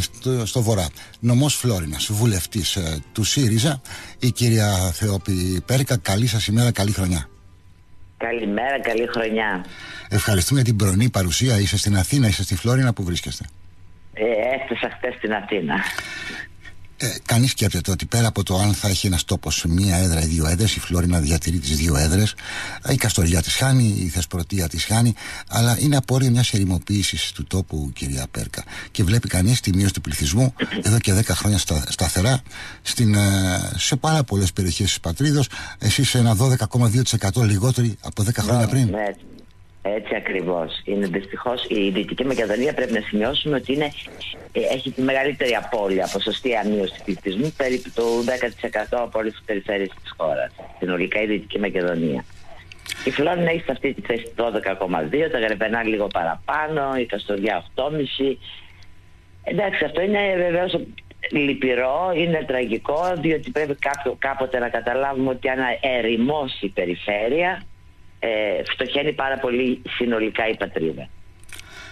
στο, στο βορρά. Νομός Φλόρινας, βουλευτής ε, του ΣΥΡΙΖΑ, η κυρία Θεόπη Πέρικα. Καλή σας ημέρα, καλή χρονιά. Καλημέρα, καλή χρονιά. Ευχαριστούμε για την πρωινή παρουσία. Είσαι στην Αθήνα, είσαι στη Φλόρινα που βρίσκεστε; Ε, έφτασα χθες στην Αθήνα. Ε, Κανείς σκέφτεται ότι πέρα από το αν θα έχει ένας τόπος μία έδρα ή δύο έδρες, η Φλόρινα διατηρεί τις δύο έδρες, η Καστοριά τη χάνει, η Θεσπρωτεία τη χάνει, αλλά είναι απόρριο μιας ερημοποίησης του τόπου, κυρία Πέρκα. Και βλέπει κανείς τη μείωση του πληθυσμού εδώ και 10 χρόνια στα, σταθερά στην, ε, σε πάρα πολλές περιοχές της πατρίδος. Εσείς ένα 12,2% λιγότεροι από 10 χρόνια πριν. Ναι, έτσι ακριβώς. Είναι δυστυχώς η Δυτική Μακεδονία πρέπει να σημειώσουμε ότι είναι, ε, έχει τη μεγαλύτερη απώλεια, ποσοστή αμείωσης του πληθυσμού, περίπου το 10% από όλες τις περιφέρειες της χώρας. Συνολικά η Δυτική Μακεδονία. Η Φλόρινα έχει σε αυτή τη θέση 12,2, τα Γρεβενά λίγο παραπάνω, η Καστοριά 8,5. Εντάξει, αυτό είναι βεβαίως λυπηρό, είναι τραγικό, διότι πρέπει κάποτε να καταλάβουμε ότι αν ερημώσει η περιφέρεια, ε, φτωχαίνει πάρα πολύ συνολικά η πατρίδα.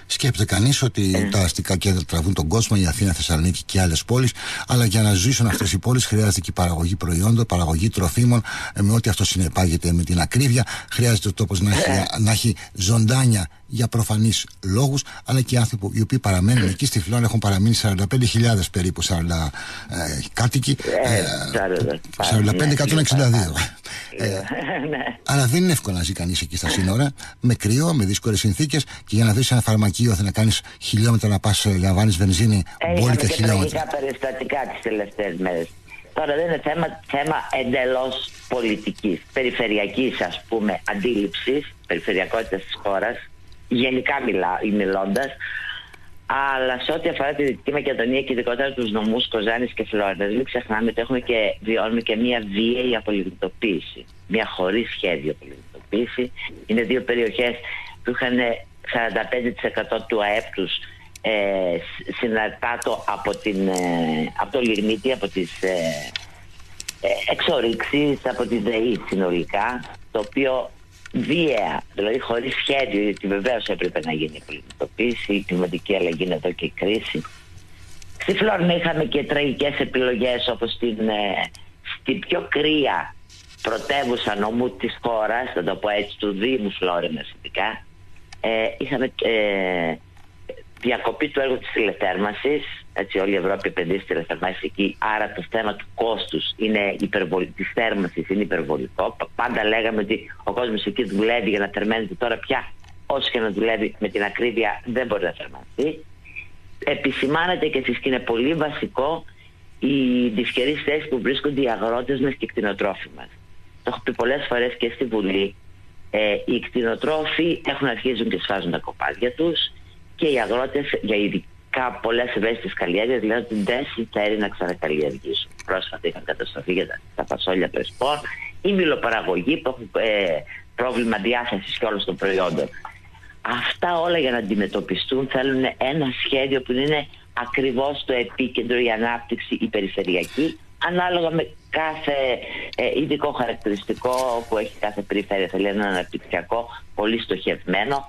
Σκέφτεται κανείς ότι ε. τα αστικά κέντρα τραβούν τον κόσμο, η Αθήνα, Θεσσαλονίκη και άλλες πόλεις, αλλά για να ζήσουν αυτές οι πόλεις χρειάζεται και η παραγωγή προϊόντων, παραγωγή τροφίμων, ε, με ό,τι αυτό συνεπάγεται με την ακρίβεια. Χρειάζεται ο τόπος να, έχει, ε. να έχει ζωντάνια για προφανείς λόγους, αλλά και άνθρωποι οι οποίοι παραμένουν εκεί στη Φλόνα έχουν παραμείνει 45.000 περίπου 40 ε, κάτοικοι. Ε, 45-162. Αλλά δεν είναι εύκολο να ζει κανείς εκεί στα σύνορα, με κρύο, με δύσκολες συνθήκες και για να βρεις ένα φαρμακείο θα να κάνεις χιλιόμετρα να πας να βάλεις βενζίνη, μπόλικα χιλιόμετρα. Είχαμε περιστατικά τις τελευταίες μέρες. Τώρα δεν είναι θέμα, θέμα εντελώς πολιτικής, περιφερειακής ας πούμε αντίληψης, περιφερειακότητας της χώρας γενικά μιλά, μιλώντας, αλλά σε ό,τι αφορά τη Δυτική Μακεδονία και ειδικότερα τους νομούς Κοζάνης και Φλόριντα, μην ξεχνάμε ότι έχουμε και βιώνουμε και μια βίαιη απολυτοποίηση. Μια χωρίς σχέδιο απολυτοποίηση. Είναι δύο περιοχές που είχαν 45% του ΑΕΠ τους ε, συναρτάτο από, την, ε, από το λιγνίτη, από τις ε, ε, εξορίξεις, από τη ΔΕΗ συνολικά, το οποίο βία, δηλαδή χωρίς σχέδιο, γιατί βεβαίως έπρεπε να γίνει η πολιτικοποίηση, η κλιματική αλλαγή είναι εδώ και η κρίση. Στη Φλόρινα είχαμε και τραγικές επιλογές όπως στην, ε, στην πιο κρύα πρωτεύουσα νομού της χώρας, θα το πω έτσι, του Δήμου Φλόρινα ειδικά. Ε, είχαμε ε, διακοπή του έργου της τηλεθέρμανσης. Έτσι όλη η Ευρώπη επενδύσει στη τηλεθέρμανσης εκεί. Άρα το θέμα του κόστους είναι υπερβολ... της θέρμανσης είναι υπερβολικό. Πάντα λέγαμε ότι ο κόσμος εκεί δουλεύει για να θερμαίνεται τώρα πια όσο και να δουλεύει με την ακρίβεια δεν μπορεί να θερμανθεί. Επισημάνεται και εσείς και είναι πολύ βασικό οι δυσκερείς θέσεις που βρίσκονται οι αγρότες μας και οι κτηνοτρόφοι μας. Το έχω πει πολλές φορές και στη Βουλή. Ε, οι κτηνοτρόφοι έχουν αρχίσει και σφάζουν τα κοπάδια τους και οι αγρότες για ειδικά πολλές ευαίσθητες καλλιέργειες λένε ότι δεν συμφέρει να ξανακαλλιεργήσουν. Πρόσφατα είχαν καταστροφή για τα, τα φασόλια πρεσπόρ ή μιλοπαραγωγή που έχουν ε, πρόβλημα διάθεσης και όλων των προϊόντων. Αυτά όλα για να αντιμετωπιστούν θέλουν ένα σχέδιο που είναι ακριβώς το επίκεντρο η ανάπτυξη η περιφερειακή ανάλογα με κάθε ε, ειδικό χαρακτηριστικό που έχει κάθε περιφέρεια. Θέλει ένα αναπτυξιακό πολύ στοχευμένο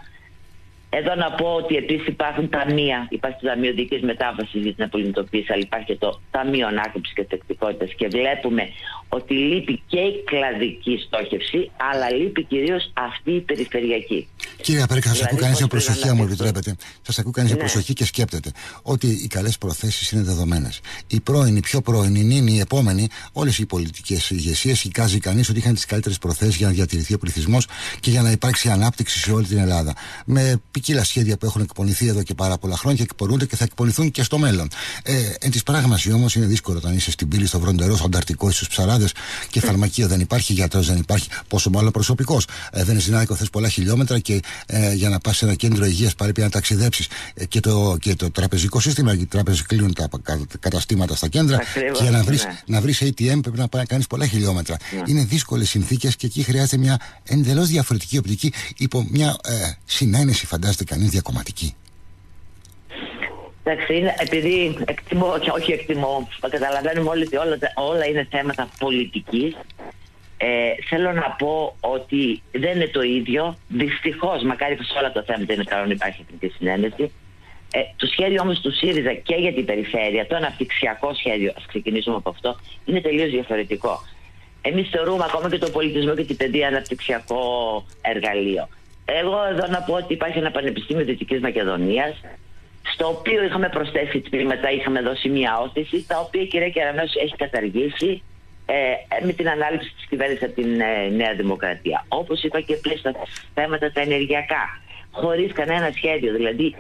εδώ να πω ότι επίσης υπάρχουν ταμεία. Υπάρχει το Ταμείο Δική Μετάβασης για την Απολυντοποίηση, αλλά υπάρχει και το Ταμείο Ανάκαμψης και Τεκτικότητας. Και βλέπουμε ότι λείπει και η κλαδική στόχευση, αλλά λείπει κυρίως αυτή η περιφερειακή. Κύριε Απέρκα, σας δηλαδή, ακούω κανεί με προσοχή, αν μου επιτρέπετε. Σας ακούω κανείς με ναι. προσοχή και σκέπτεται ότι οι καλές προθέσεις είναι δεδομένες. Οι πρώην, οι πιο πρώην, οι νυν, οι επόμενοι, όλες οι πολιτικές ηγεσίες, εικάζει κανείς ότι είχαν τις καλύτερες προθέσεις για να διατηρηθεί ο πληθυσμός και για να υπάρξει ανάπτυξη σε όλη την Ελλάδα. Με ποικίλα σχέδια που έχουν εκπονηθεί εδώ και πάρα πολλά χρόνια και εκπονούνται και θα εκπονηθούν και στο μέλλον. Ε, εν της πράγμασης όμως είναι δύσκολο όταν είσαι στην πύλη, στο βροντερός, στο ανταρτικό, στους ψαράδες και φαρμακείο δεν υπάρχει, γιατρός δεν υπάρχει, πόσο μάλλον προσωπικός. Ε, δεν ζηνάει θες πολλά χιλιόμετρα και ε, για να πας σε ένα κέντρο υγείας πρέπει να ταξιδέψεις ε, και, το, και το τραπεζικό σύστημα, οι τράπεζες κλείνουν τα καταστήματα στα κέντρα Ακριβώς, και για να βρεις ναι. να βρεις ATM πρέπει να, να κάνεις πολλά χιλιόμετρα. Ναι. Είναι δύσκολες συνθήκες και εκεί χρειάζεται μια εντελώς διαφορετική οπτική υπό μια ε, συνένεση, φαντάζεται κανείς, διακομματική. Εντάξει, είναι, επειδή εκτιμώ και όχι εκτιμώ, καταλαβαίνουμε όλοι ότι όλα, όλα είναι θέματα πολιτικής ε, θέλω να πω ότι δεν είναι το ίδιο. Δυστυχώς, μακάρι που σε όλα τα θέματα είναι καλό να υπάρχει εθνική συνένεση. Ε, το σχέδιο όμως του ΣΥΡΙΖΑ και για την περιφέρεια, το αναπτυξιακό σχέδιο, ας ξεκινήσουμε από αυτό, είναι τελείως διαφορετικό. Εμείς θεωρούμε ακόμα και το πολιτισμό και την παιδεία αναπτυξιακό εργαλείο. Εγώ εδώ να πω ότι υπάρχει ένα Πανεπιστήμιο Δυτικής Μακεδονίας, στο οποίο είχαμε προσθέσει τμήματα, είχαμε δώσει μια όθηση, τα οποία η κυρία Κεραμέως έχει καταργήσει ε, με την ανάληψη της κυβέρνησης από την ε, Νέα Δημοκρατία. Όπως είπα και πριν στα θέματα τα ενεργειακά, χωρίς κανένα σχέδιο, δηλαδή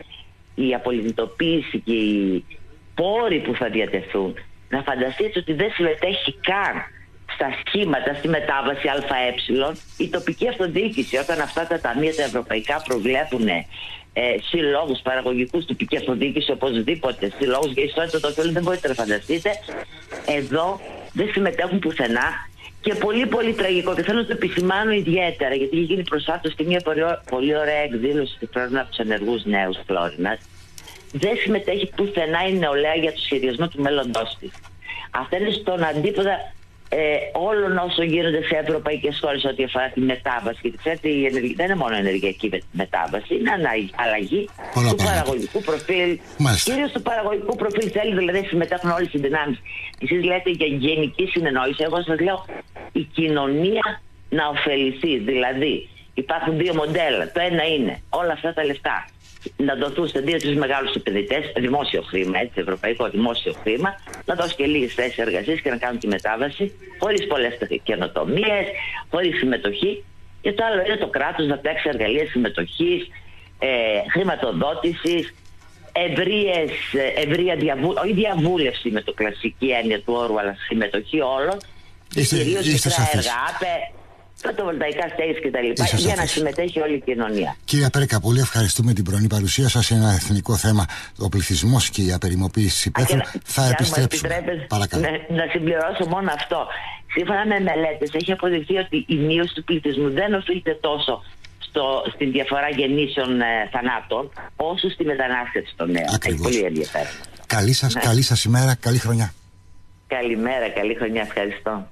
η απολυτοποίηση και οι πόροι που θα διατεθούν, να φανταστείτε ότι δεν συμμετέχει καν στα σχήματα, στη μετάβαση ΑΕ, η τοπική αυτοδιοίκηση, όταν αυτά τα ταμεία τα ευρωπαϊκά προβλέπουν ε, συλλόγους παραγωγικούς τοπική αυτοδιοίκηση, οπωσδήποτε συλλόγους για ιστορία το οποίο δεν μπορείτε να φανταστείτε, εδώ δεν συμμετέχουν πουθενά και πολύ πολύ τραγικό και θέλω να το επισημάνω ιδιαίτερα γιατί έχει γίνει προσφάτω και μια πολύ ωραία εκδήλωση στη Φλόρινα από τους ενεργούς νέους Φλόρινας. Δεν συμμετέχει πουθενά η νεολαία για το σχεδιασμό του μέλλοντός της. Αυτά είναι στον αντίποδα ε, όλων όσων γίνονται σε ευρωπαϊκές χώρες ό,τι αφορά τη μετάβαση. Γιατί ξέρετε, η ενεργη... δεν είναι μόνο ενεργειακή μετάβαση, είναι αλλαγή Πολλά του παραγωγικού προφίλ. Κυρίως του παραγωγικού προφίλ θέλει δηλαδή να συμμετέχουν όλες οι δυνάμεις. Εσείς λέτε για γενική συνεννόηση. Εγώ σας λέω η κοινωνία να ωφεληθεί. Δηλαδή, υπάρχουν δύο μοντέλα. Το ένα είναι όλα αυτά τα λεφτά να δοθούν σε δύο-τρει μεγάλους επενδυτές, δημόσιο χρήμα, έτσι, ευρωπαϊκό δημόσιο χρήμα, να δώσει και λίγες θέσεις εργασίας και να κάνουν τη μετάβαση, χωρίς πολλές καινοτομίες, χωρίς συμμετοχή. Και το άλλο είναι το κράτος να παίξει εργαλεία συμμετοχής, ε, χρηματοδότησης, ευρεία διαβου, όχι διαβούλευση με το κλασική έννοια του όρου, αλλά συμμετοχή όλων. Κυρίως έργα, φωτοβολταϊκά στέγη κτλ. για να συμμετέχει όλη η κοινωνία. Κύριε Πέρκα, πολύ ευχαριστούμε την πρωινή παρουσία σας σε ένα εθνικό θέμα. Ο πληθυσμός και η απεριμοποίηση υπαίθρου. Θα επιστρέψουμε. Παρακαλώ. Να, να συμπληρώσω μόνο αυτό. Σύμφωνα με μελέτες, έχει αποδειχθεί ότι η μείωση του πληθυσμού δεν οφείλεται τόσο στο, στην διαφορά γεννήσεων ε, θανάτων, όσο στη μετανάστευση των νέων. Έχει πολύ ενδιαφέρον. Καλή σα ναι. καλή σας ημέρα, καλή χρονιά. Καλημέρα, καλή χρονιά, ευχαριστώ.